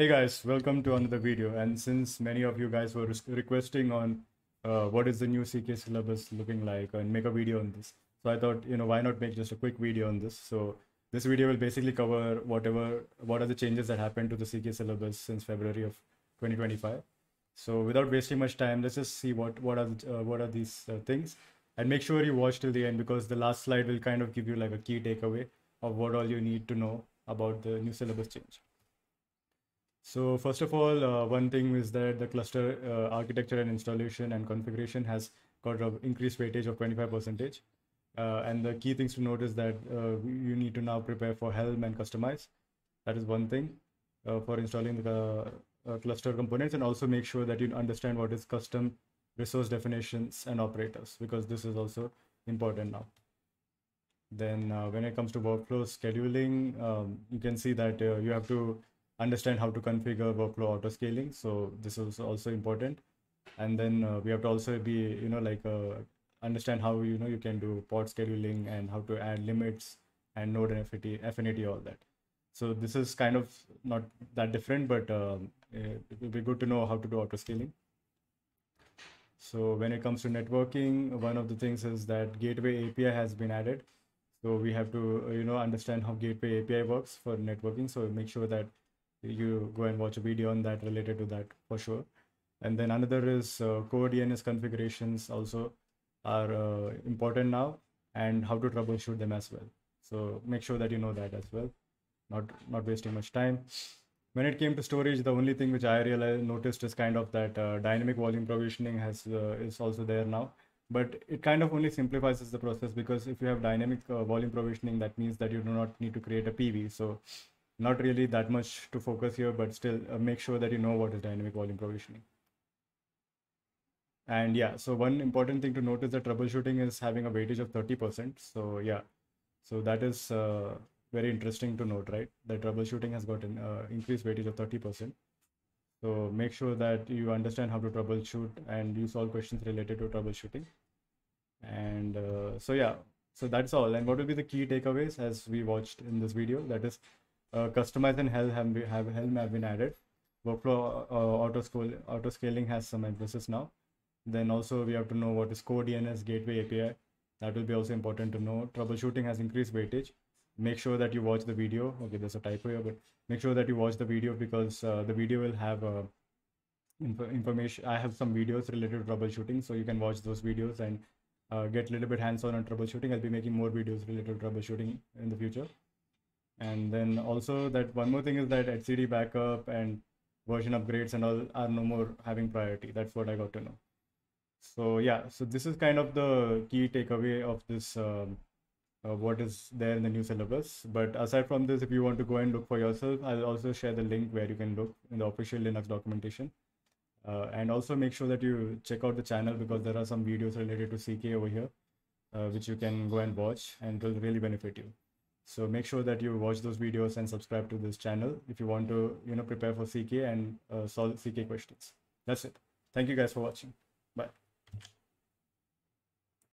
Hey guys, welcome to another video. And since many of you guys were requesting on uh, what is the new CK syllabus looking like and make a video on this, so I thought, you know, why not make just a quick video on this? So this video will basically cover whatever, what are the changes that happened to the CK syllabus since February of 2025. So without wasting much time, let's just see what what are the, uh, what are these uh, things, and make sure you watch till the end because the last slide will kind of give you like a key takeaway of what all you need to know about the new syllabus change. So first of all, uh, one thing is that the cluster uh, architecture and installation and configuration has got an increased weightage of 25 percentage. Uh, and the key things to note is that uh, you need to now prepare for Helm and Kustomize. That is one thing uh, for installing the uh, cluster components, and also make sure that you understand what is custom resource definitions and operators because this is also important now. Then when it comes to workflow scheduling, um, you can see that you have to understand how to configure workflow auto scaling. So this is also important. And then uh, we have to also be, you know, like uh, understand how, you know, you can do pod scheduling and how to add limits and node and affinity, affinity all that. So this is kind of not that different, but um, it will be good to know how to do auto scaling. So when it comes to networking, one of the things is that gateway API has been added. So we have to, uh, you know, understand how gateway API works for networking. So make sure that you go and watch a video on that related to that for sure. And then another is uh, CoreDNS configurations also are uh, important now and how to troubleshoot them as well. So make sure that you know that as well. Not not wasting much time. When it came to storage, the only thing which I realized noticed is kind of that uh, dynamic volume provisioning has uh, is also there now. But it kind of only simplifies the process because if you have dynamic uh, volume provisioning, that means that you do not need to create a PV. So not really that much to focus here, but still uh, make sure that you know what is dynamic volume provisioning. And yeah, so one important thing to note is that troubleshooting is having a weightage of 30%. So yeah, so that is uh, very interesting to note, right? That troubleshooting has got an uh, increased weightage of 30%. So make sure that you understand how to troubleshoot and you solve questions related to troubleshooting. And uh, so yeah, so that's all. And what will be the key takeaways as we watched in this video? That is uh, Kustomize and Helm have, be- have Helm have been added. Workflow uh, auto scale auto scaling has some emphasis now. Then also we have to know what is CoreDNS gateway API. That will be also important to know. Troubleshooting has increased weightage. Make sure that you watch the video. Okay, there's a typo here, but make sure that you watch the video because uh, the video will have uh, information. I have some videos related to troubleshooting, so you can watch those videos and uh, get a little bit hands-on on troubleshooting. I'll be making more videos related to troubleshooting in the future. And then also that one more thing is that etcd backup and version upgrades and all are no more having priority. That's what I got to know. So yeah, so this is kind of the key takeaway of this. Um, uh, what is there in the new syllabus. But aside from this, if you want to go and look for yourself, I'll also share the link where you can look in the official Linux documentation. Uh, and also make sure that you check out the channel because there are some videos related to CK over here, uh, which you can go and watch and it will really benefit you. So make sure that you watch those videos and subscribe to this channel if you want to, you know, prepare for CK and uh, solve CK questions. That's it. Thank you guys for watching. Bye.